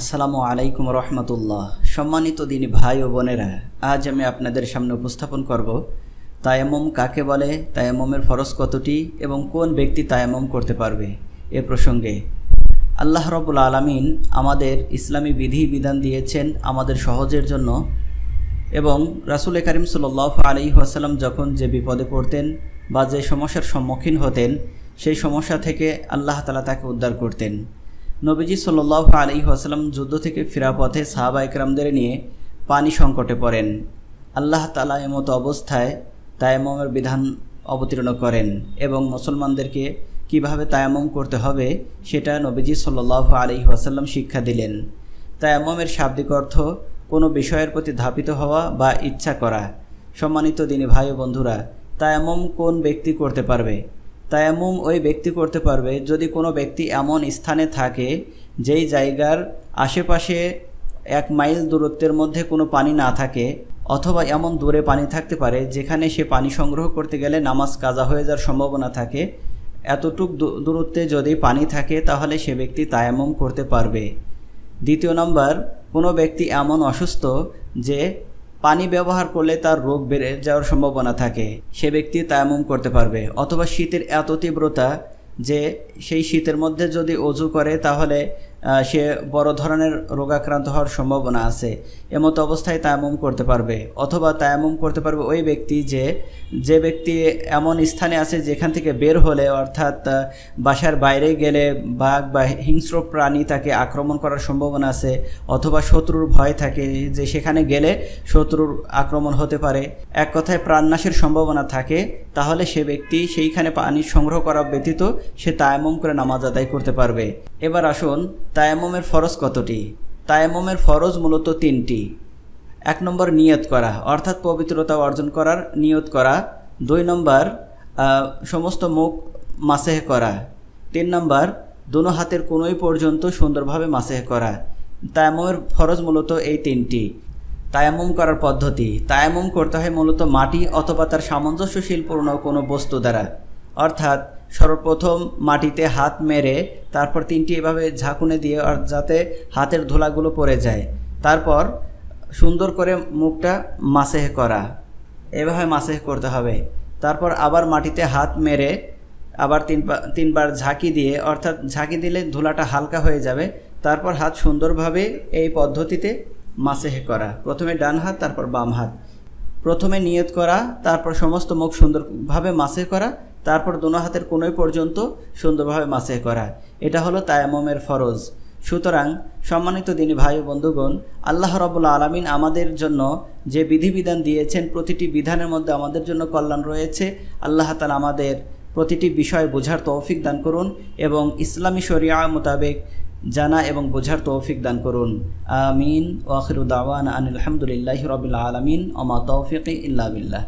আসসালামু আলাইকুম রহমতুল্লাহ। সম্মানিত দিনী ভাই ও বোনেরা, আজ আমি আপনাদের সামনে উপস্থাপন করব তায়াম্মম কাকে বলে তায়ামমের ফরজ কতটি এবং কোন ব্যক্তি তায়ামম করতে পারবে এ প্রসঙ্গে। আল্লাহ রবুল আলমিন আমাদের ইসলামী বিধি বিধান দিয়েছেন আমাদের সহজের জন্য এবং রাসুল করিম সাল আলী আসাল্লাম যখন যে বিপদে পড়তেন বা যে সমস্যার সম্মুখীন হতেন, সেই সমস্যা থেকে আল্লাহ তালা তাকে উদ্ধার করতেন। নবীজি সাল্লাহ আলী আসাল্লাম যুদ্ধ থেকে ফেরা পথে সাহাবা একরামদের নিয়ে পানি সংকটে পড়েন। আল্লাহ তালা এমতো অবস্থায় তায়ামমের বিধান অবতীর্ণ করেন এবং মুসলমানদেরকে কীভাবে তায়ামম করতে হবে সেটা নবীজি সাল্লাহ আলী আসাল্লাম শিক্ষা দিলেন। তায়াম্মমের শাব্দিক অর্থ কোনো বিষয়ের প্রতি ধাপিত হওয়া বা ইচ্ছা করা। সম্মানিত দিনী ভাই বন্ধুরা তায়ামম কোন ব্যক্তি করতে পারবে? তায়াম্মুম ওই ব্যক্তি করতে পারবে যদি কোনো ব্যক্তি এমন স্থানে থাকে যেই জায়গার আশেপাশে এক মাইল দূরত্বের মধ্যে কোনো পানি না থাকে অথবা এমন দূরে পানি থাকতে পারে যেখানে সে পানি সংগ্রহ করতে গেলে নামাজ কাজা হয়ে যাওয়ার সম্ভাবনা থাকে, এতটুক দূরত্বে যদি পানি থাকে তাহলে সে ব্যক্তি তায়াম্মম করতে পারবে। দ্বিতীয় নম্বর, কোনো ব্যক্তি এমন অসুস্থ যে পানি ব্যবহার করলে তার রোগ বেড়ে যাওয়ার সম্ভাবনা থাকে। সে ব্যক্তি তায়ামুম করতে পারবে। অথবা শীতের এত তীব্রতা যে সেই শীতের মধ্যে যদি অজু করে, তাহলে সে বড় ধরনের রোগাক্রান্ত হওয়ার সম্ভাবনা আছে। এমতো অবস্থায় তায়ামুম করতে পারবে। অথবা তায়ামুম করতে পারবে ওই ব্যক্তি যে যে ব্যক্তি এমন স্থানে আছে যেখান থেকে বের হলে অর্থাৎ বাসার বাইরে গেলে বাঘ বা হিংস্র প্রাণী তাকে আক্রমণ করার সম্ভাবনা আছে, অথবা শত্রুর ভয় থাকে যে সেখানে গেলে শত্রুর আক্রমণ হতে পারে। এক কথায় প্রাণনাশের সম্ভাবনা থাকে, তাহলে সে ব্যক্তি সেইখানে পানি সংগ্রহ করা ব্যতীত সে তায়ামুম করে নামাজ আদায় করতে পারবে। এবার আসুন, তায়াম্মমের ফরজ কতটি? তায়াম্মমের ফরজ মূলত তিনটি। এক নম্বর, নিয়ত করা, অর্থাৎ পবিত্রতা অর্জন করার, নিয়ত করা। দুই নম্বর সমস্ত মুখ মাসেহ করা। তিন নম্বর, দুনো হাতের কোনোই পর্যন্ত সুন্দরভাবে মাসেহ করা। তায়াম্মমের ফরজ মূলত এই তিনটি। তায়াম্মম করার পদ্ধতি, তায়াম্মম করতে হয় মূলত মাটি অথবা তার সামঞ্জস্যশীলপূর্ণ কোনো বস্তু দ্বারা। অর্থাৎ সর্বপ্রথম মাটিতে হাত মেরে তারপর তিনটি এভাবে ঝাঁকুনে দিয়ে যাতে হাতের ধুলাগুলো পড়ে যায়। তারপর সুন্দর করে মুখটা মাসেহ করা। এভাবে মাসেহ করতে হবে। তারপর আবার মাটিতে হাত মেরে আবার তিন তিনবার ঝাঁকি দিয়ে, অর্থাৎ ঝাঁকি দিলে ধুলাটা হালকা হয়ে যাবে। তারপর হাত সুন্দরভাবে এই পদ্ধতিতে মাসেহ করা। প্রথমে ডান হাত, তারপর বাম হাত। প্রথমে নিয়ত করা, তারপর সমস্ত মুখ সুন্দরভাবে মাসে করা তারপর দোনো হাতের কোনোই পর্যন্ত সুন্দরভাবে মাসে করা এটা হলো তায়ামমের ফরজ। সুতরাং সম্মানিত দিনী ভাই বন্ধুগণ, আল্লাহ রবুল্লা আলমিন আমাদের জন্য যে বিধিবিধান দিয়েছেন, প্রতিটি বিধানের মধ্যে আমাদের জন্য কল্যাণ রয়েছে। আল্লাহ তালা আমাদের প্রতিটি বিষয় বোঝার তৌফিক দান করুন এবং ইসলামী শরিয়া মোতাবেক জানা এবং বোঝার তৌফিক দান করুন। আমিন। ওয়াখিরুদ্দাওয়ান আনিল আলহামদুলিল্লাহ রবিল আলমিন। ওমা তৌফিক ইল্লা বিল্লাহ।